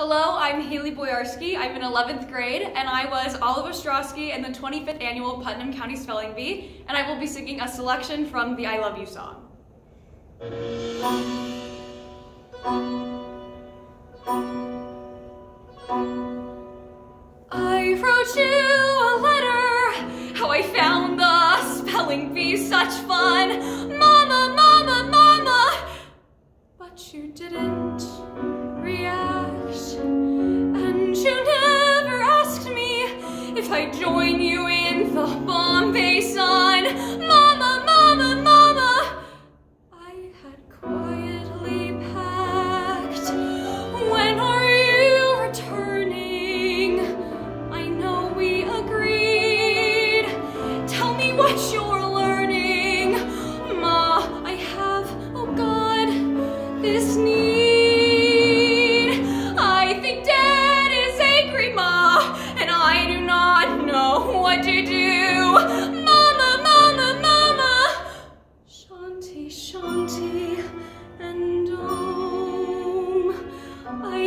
Hello, I'm Hailey Boiarsky. I'm in 11th grade, and I was Olive Ostrovsky in the 25th annual Putnam County Spelling Bee, and I will be singing a selection from the I Love You song. I wrote you a letter, how I found the spelling bee such fun. I'd join you in the Bombay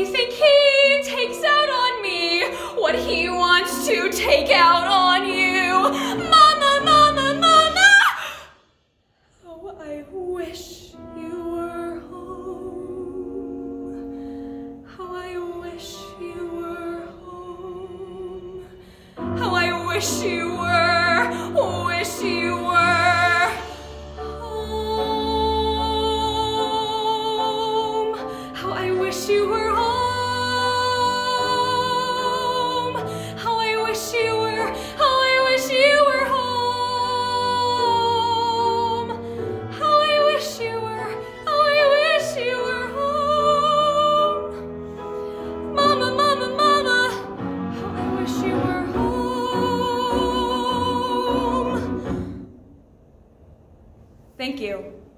I think he takes out on me what he wants to take out on you. Mama, Mama, Mama! Oh, I wish you were home. How I wish you were home. How I wish you were, wish you were home. How I wish you were Thank you.